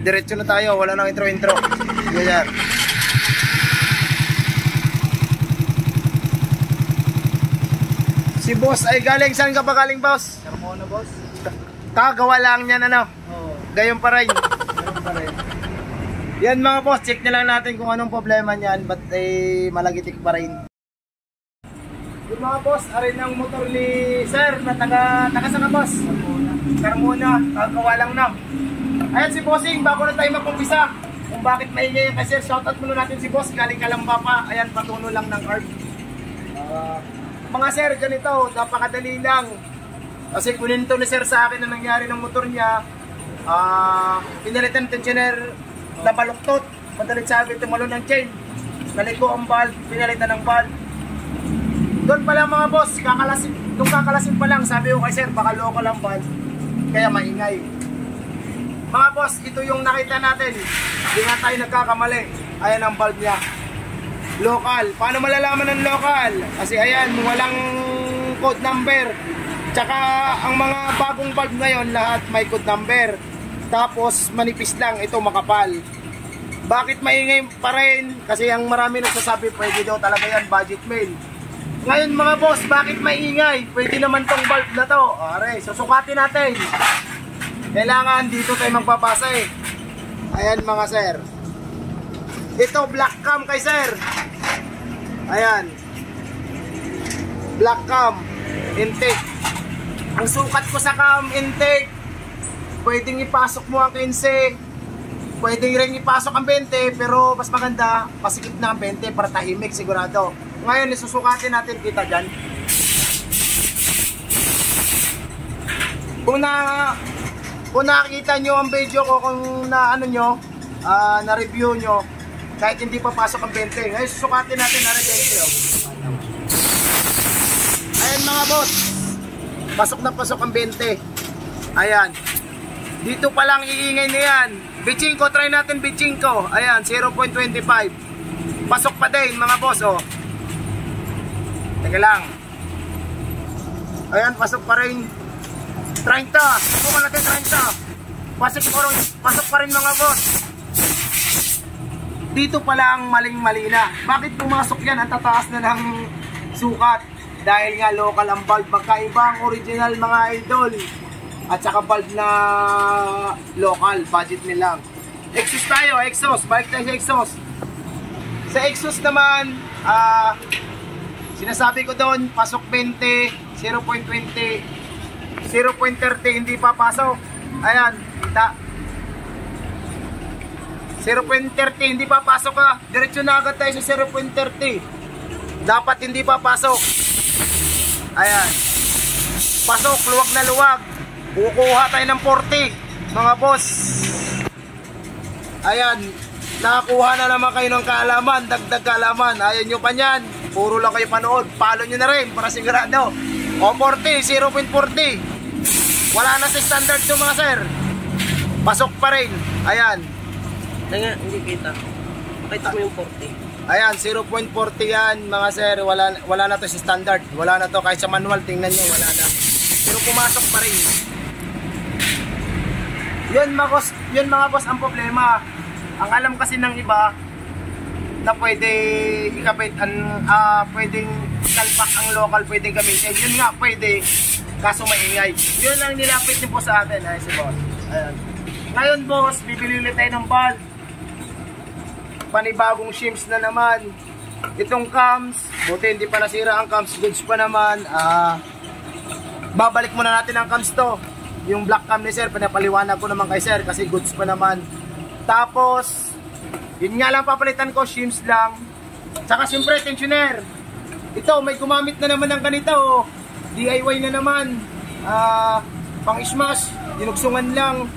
Diretso na tayo, wala nang intro-intro. Ganyan. Si boss ay galing, saan ka pa galing boss? Carmona boss? Kagawa lang niyan ano, Oo, gayon pa rin. meron pa rin. Yan mga boss, check na lang natin kung anong problema niyan, ba't eh malagitik pa rin. Yung mga boss, arin ang motor ni sir na taga, taga ka boss? Carmona. Carmona, kagawa lang na. Ayan si Bossing, bago na tayo magkumpisa. Kung bakit maingay kay sir, shoutout muna natin si Boss, galing Kalamba pa. Ayan, patuno lang ng carb. Ah, mga sir, ganito, napakadali lang. Kasi kuninto ni sir sa akin na nangyari ng motor niya. Ah, pinalitan ng tensioner na baluktot. Madalit sabi, tumalo ng chain. Naliko ang valve, pinalitan ng valve. Doon pala mga boss, kakalasin, nung kakalasin pa lang, sabi ko kay sir, baka local ang valve. Kaya maingay. Mga boss, ito yung nakita natin. Hindi nga tayo nagkakamali. Ayan ang valve niya. Local. Paano malalaman ng local? Kasi ayan, walang code number. Tsaka ang mga bagong valve ngayon, lahat may code number. Tapos manipis lang, ito makapal. Bakit maingay pa rin? Kasi ang marami nagsasabi, pwede daw talaga yan, budget mail. Ngayon mga boss, bakit maingay? Pwede naman tong valve na to. Are, susukatin natin. Kailangan dito tayo magpapasa eh. Ayan mga sir. Ito black cam kay sir. Ayan. Black cam intake. Ang sukat ko sa cam intake, pwedeng ipasok mo ang 15, pwedeng rin ipasok ang 20, pero mas maganda, pasikip na ang 20 para tahimik sigurado. Ngayon, isusukatin natin kita dyan. Kung na kung nakikita nyo ang video ko kung na ano nyo, ah, na review nyo, kahit hindi pa pasok ang 20. Ngayon susukatin natin na 20. Oh. Ayan mga boss, pasok na pasok ang 20. Ayan. Dito pa lang iingay na yan. Bichinko, try natin Bichinko. Ayan, 0.25. Pasok pa din mga boss, oh. Teka lang. Ayan, pasok pa rin. 30. Subukan natin 30. Pasok pa rin, pasok pa rin mga boss. Dito pala ang maling-mali na. Bakit pumasok yan? Ang tataas na ng sukat. Dahil nga local ang valve. Magkaiba ang original mga idol. At saka valve na local. Budget nilang. Exhaust tayo, exhaust. Balik tayo sa exhaust. Sa exhaust naman, ah, sinasabi ko doon, pasok 20, 0.20, 0.30 hindi papasok. Ayan, kita. 0.30 hindi papasok ka. Diretso na agad tayo sa 0.30. Dapat hindi papasok. Ayan. Pasok, luwag na luwag. Kukuha tayo ng 40. Mga boss. Ayan. Nakakuha na naman kayo ng kaalaman. Dagdag kaalaman. Ayaw nyo pa yan. Puro lang kayo panood. Follow nyo na rin para sigurado. O 40, 0.40. Wala na sa standard to mga sir. Pasok pa rin. Ayan. Kaya nga, hindi kita. Pakita mo yung 40. Ayan, 0.40 yan mga sir. Wala, wala na to sa standard. Wala na to. Kahit sa manual, tingnan nyo, wala na. Pero pumasok pa rin. Yun mga boss, yun mga boss ang problema. Ang alam kasi ng iba na pwede ikapit ang ah, pwedeng kalpak ang local pwedeng gamitin. Yun nga pwede kaso maingay. Yun ang nilapit niyo po sa atin ay si boss. Ayan. Ngayon boss, bibili ulit tayo ng bulb panibagong shims na naman. Itong cams, buti hindi pa nasira ang cams, goods pa naman. Ah, babalik muna natin ang cams to. Yung black cam ni sir, pinapaliwanag ko naman kay sir kasi goods pa naman. Tapos, yun nga lang papalitan ko, shims lang. Tsaka siyempre, tensioner. Ito, may gumamit na naman ng ganito. oh. DIY na naman. Ah, pang smash, dinugsungan lang.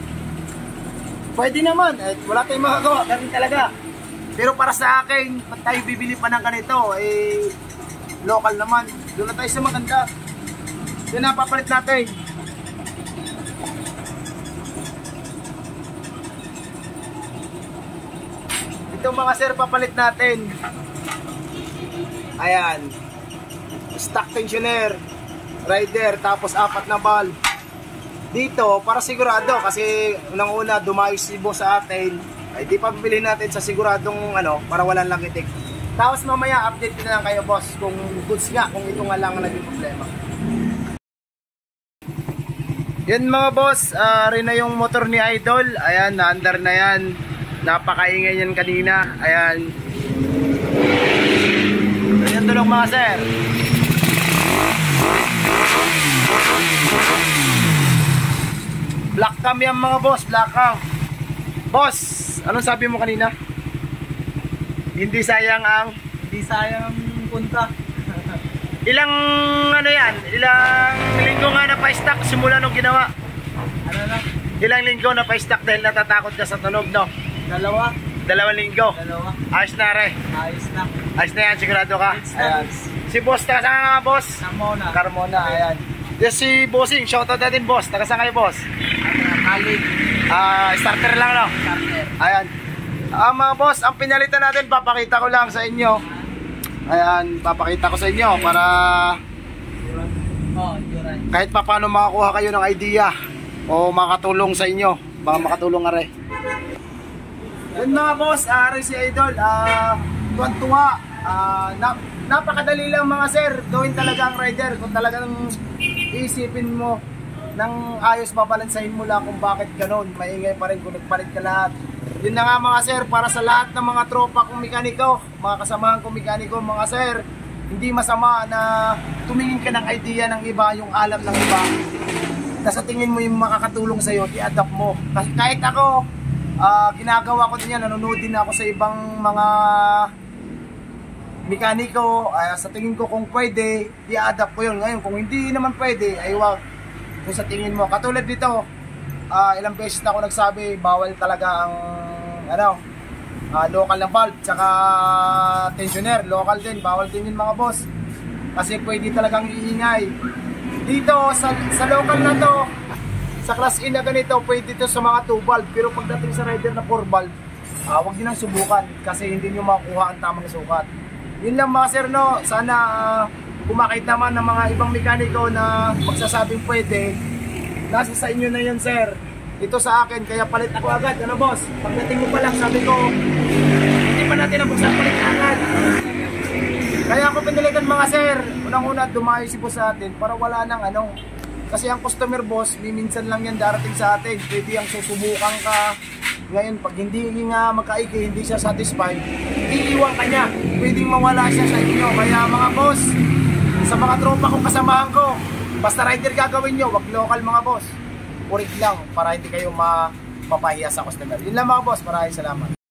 Pwede naman, eh, wala tayong magagawa, ganun talaga. Pero para sa akin, ba't tayo bibili pa ng ganito? Eh, local naman. Doon na tayo sa maganda. Yun na, natin. Ito mga sir, papalit natin. Ayan. Stock tensioner. Rider, tapos apat na valve. dito para sigurado kasi unang-una dumayo si boss sa atin. Ay di pa bibili natin sa siguradong ano para walang lagitik tapos mamaya update na lang kayo boss kung goods nga kung ito nga lang ang naging problema. Yan mga boss ah, rin na yung motor ni Idol. Ayan na-under na yan. Napakaingay yan kanina. Ayan. Ayan tulong mga sir Black cam yan mga boss, black cam. Boss, anong sabi mo kanina? Hindi sayang ang Hindi sayang punta. ilang ano yan, ilang linggo nga na pa-stock simula nung ginawa. Ano na? Ilang linggo na pa-stock dahil natatakot ka sa tunog, no? Dalawa? Dalawang linggo. Dalawa. Ayos na re. Ayos na. Ayos na yan, sigurado ka. Na. Ayan. Si boss, taga saan nga boss? Samo na. Carmona, ayan. Yes, si Bossing, shoutout natin boss. Taga saan kayo boss? Kalig. Ah, starter lang no? Starter. Ayan. Ah, mga boss, ang pinalitan natin, papakita ko lang sa inyo. Ayan, papakita ko sa inyo para Oh, kahit pa paano makakuha kayo ng idea o makatulong sa inyo. Baka makatulong are. Yan mga boss, ari si Idol, ah, tuwan-tuwa. Ah, na, napakadali lang mga sir, gawin talaga ang rider kung talagang iisipin mo ng ayos babalansahin mo lang kung bakit ganun. Maingay pa rin kung nagpalit ka lahat. Yun na nga mga sir, para sa lahat ng mga tropa kong mekaniko, mga kasamahan kong mekaniko, mga sir, hindi masama na tumingin ka ng idea ng iba, yung alam ng iba. Na sa tingin mo yung makakatulong sa'yo, i-adapt mo. Kahit ako, ah, ginagawa ko din yan, nanonood din ako sa ibang mga mekaniko, ay sa tingin ko kung pwede, i-adapt ko yun. Ngayon, kung hindi naman pwede, ay wag. Kung sa tingin mo, katulad dito, ah, ilang beses na ako nagsabi, bawal talaga ang, ano, ah, local na valve, tsaka tensioner, local din, bawal din yun mga boss. Kasi pwede talagang iingay. Dito, sa, sa local na to, sa class A na ganito, pwede to sa mga 2 valve. Pero pagdating sa rider na 4 valve, ah, wag nyo nang subukan kasi hindi nyo makukuha ang tamang sukat. Yun lang mga sir, no? Sana kumakit naman ng mga ibang mekaniko na magsasabing pwede. Nasa sa inyo na yun, sir. Ito sa akin, kaya palit ako agad. Ano, boss? Pagdating mo pa lang, sabi ko, hindi pa natin nabuksan, palit agad. Kaya ako pinilitan mga sir. Unang-una, dumayo si boss sa atin para wala nang ano. Kasi ang customer boss, minsan lang yan darating sa atin. Pwede ang susubukan ka. Ngayon, pag hindi nga magkaiki, hindi siya satisfied, iiwan ka niya. Pwedeng mawala siya sa inyo. Kaya mga boss, sa mga tropa kong kasamahan ko, basta rider gagawin nyo, wag local mga boss. Purik lang para hindi kayo ma mapahiya sa customer. Yun lang mga boss, maraming salamat.